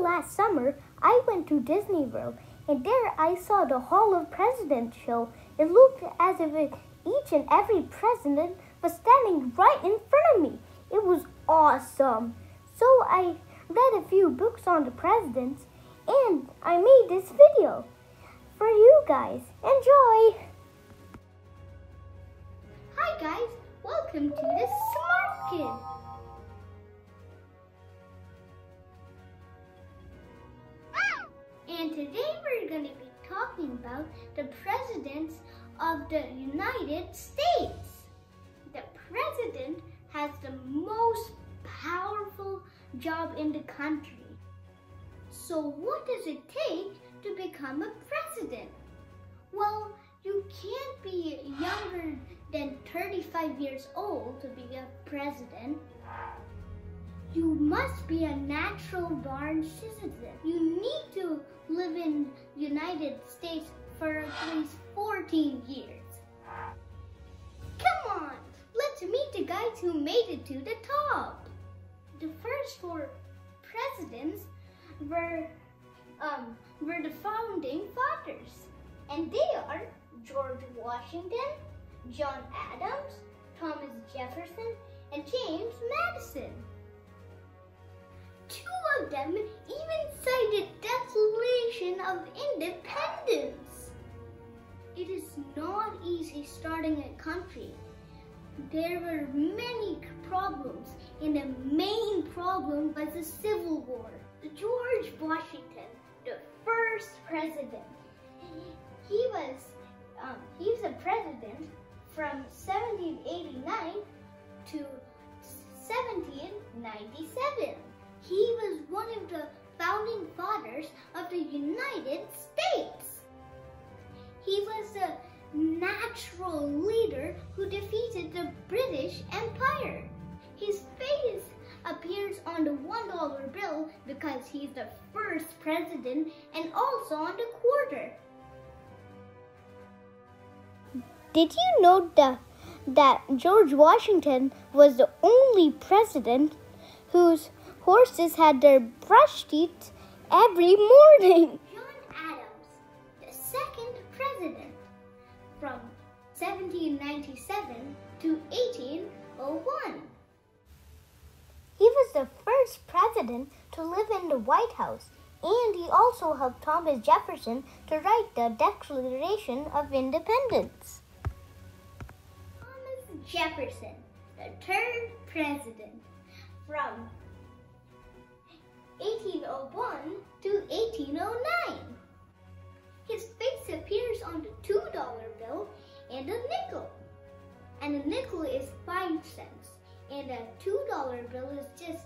Last summer, I went to Disney World and there I saw the Hall of Presidents show. It looked as if it, each and every president was standing right in front of me. It was awesome. So I read a few books on the presidents and I made this video for you guys. Enjoy! Hi guys, welcome to the Smart Kid. Today we're going to be talking about the presidents of the United States. The president has the most powerful job in the country. So what does it take to become a president? Well, you can't be younger than 35 years old to be a president. You must be a natural born citizen. You need to live in United States for at least 14 years. Come on, let's meet the guys who made it to the top. The first four presidents were um, were the founding fathers. And they are George Washington, John Adams, Thomas Jefferson, and James Madison. Even the Declaration of Independence. It is not easy starting a country. There were many problems, and the main problem was the Civil War. George Washington, the first president, he was um, he was a president from 1789 to 1797. He was one of the founding fathers of the United States. He was a natural leader who defeated the British Empire. His face appears on the $1 bill because he's the first president and also on the quarter. Did you know that, that George Washington was the only president whose horses had their brush teeth every morning? John Adams, the second president from 1797 to 1801. He was the first president to live in the White House, and he also helped Thomas Jefferson to write the Declaration of Independence. Thomas Jefferson, the third president, from 1801 to 1809. His face appears on the $2 bill and a nickel. And a nickel is 5 cents and a two dollar bill is just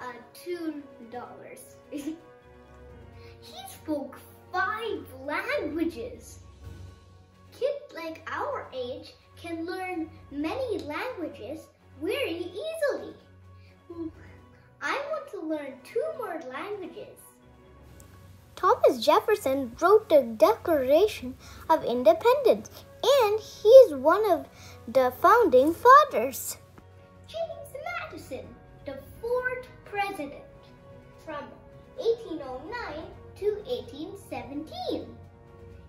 uh, two dollars. he spoke five languages. Kids like our age can learn many languages very easily. I want to learn two more languages. Thomas Jefferson wrote the Declaration of Independence and he is one of the founding fathers. James Madison, the fourth president, from 1809 to 1817.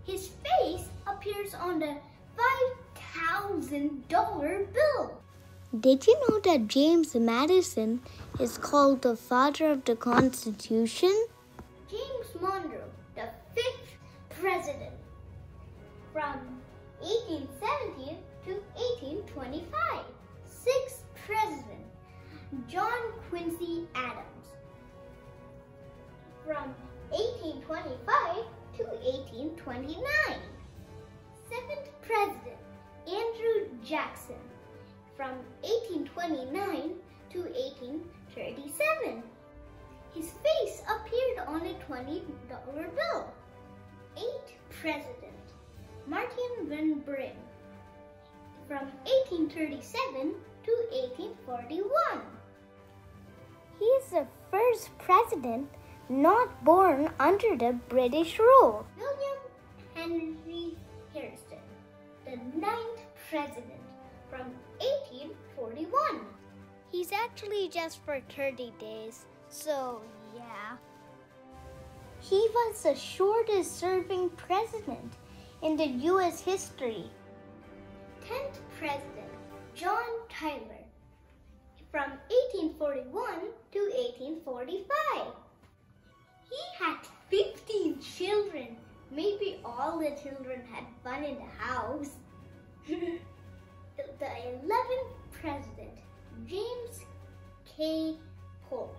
His face appears on the $5,000 bill. Did you know that James Madison is called the father of the Constitution? James Monroe, the fifth president, from 1817 to 1825. Sixth President John Quincy Adams from 1825 to 1829. Seventh President Andrew Jackson from 1829 to 1837. His face appeared on a $20 bill. Eighth President Martin Van Buren from 1837 to 1841. He is the first president not born under the British rule. William Henry Harrison, the ninth president from 1841. He's actually just for 30 days, so yeah. He was the shortest serving president in the U.S. history. 10th President John Tyler from 1841 to 1845. He had 15 children. Maybe all the children had fun in the house. the, the 11th President James K. Polk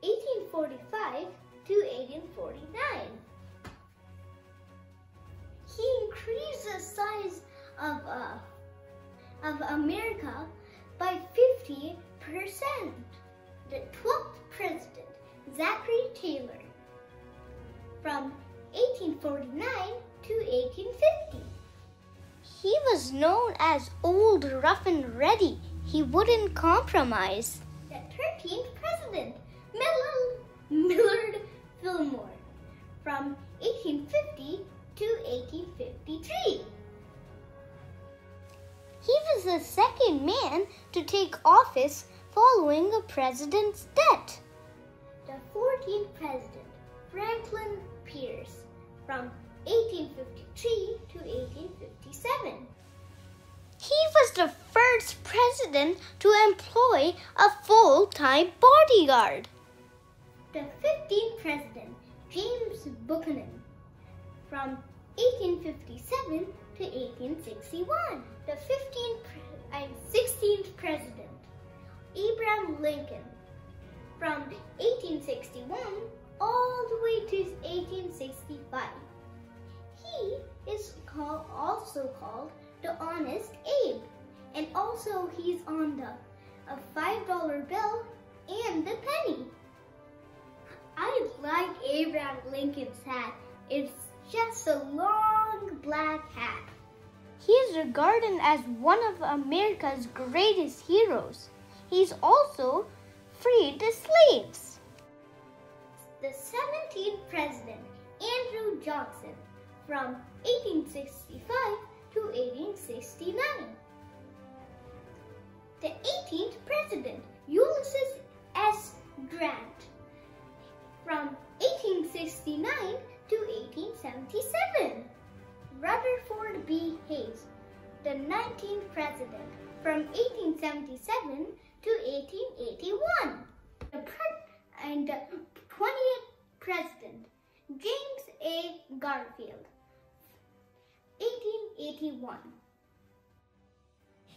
1845 to 1849. He increased the size of, uh, of America by 50%. The 12th president, Zachary Taylor, from 1849 to 1850. He was known as Old Rough and Ready. He wouldn't compromise. The 13th president, Millard Millard Fillmore, from 1850 to 1853. He was the second man to take office following a president's death. The 14th president, Franklin Pierce, from 1853 to 1857. He was the first president to employ a full-time bodyguard. The 15th president, James Buchanan, from 1857 to 1861. The 15th and 16th president, Abraham Lincoln, from 1861 all the way to 1865. He is called, also called the Honest Abe, and also he's on the a $5 bill and the penny. I like Abraham Lincoln's hat. It's just a long black hat. He is regarded as one of America's greatest heroes. He's also freed the slaves. The 17th President, Andrew Johnson, from 1865 to 1869. The 18th President, Ulysses S. Grant, from 1869 to 1877. Rutherford B. Hayes, the 19th President, from 1877 to 1881. The and the 20th President, James A. Garfield, 1881.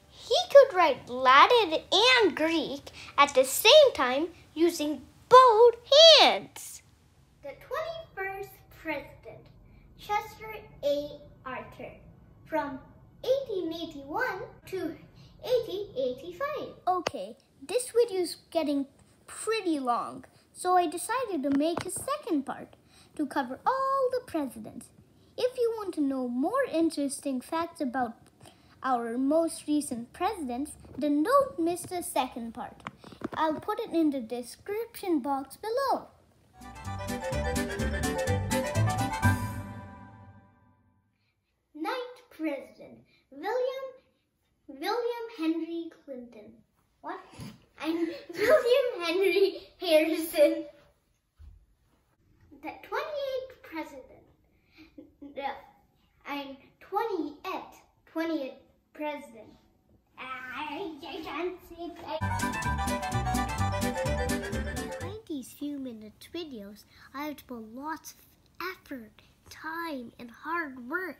He could write Latin and Greek at the same time using both hands. The 21st President, Chester A. Arthur, from 1881 to 1885. Okay, this video is getting pretty long, so I decided to make a second part to cover all the presidents. If you want to know more interesting facts about our most recent presidents, then don't miss the second part. I'll put it in the description box below. Ninth President, William William Henry Clinton. What? And William Henry Harrison. The 28th President. The, and 28th, 20th I, can't Behind these few minute videos, I have to put lots of effort, time, and hard work.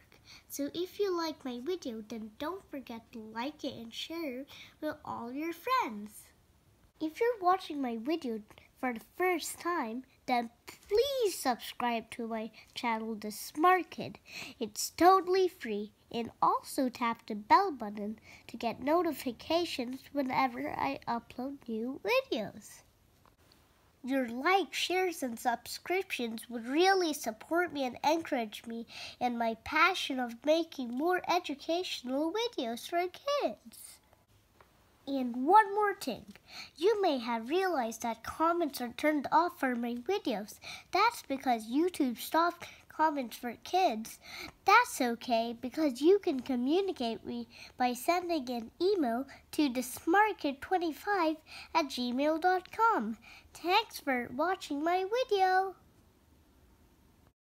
So if you like my video, then don't forget to like it and share it with all your friends. If you're watching my video for the first time, then please subscribe to my channel, The Smart Kid. It's totally free. And also tap the bell button to get notifications whenever I upload new videos. Your likes, shares, and subscriptions would really support me and encourage me in my passion of making more educational videos for kids. And one more thing, you may have realized that comments are turned off for my videos. That's because YouTube stopped comments for kids, that's okay because you can communicate with me by sending an email to thesmartkid25 at gmail.com. Thanks for watching my video.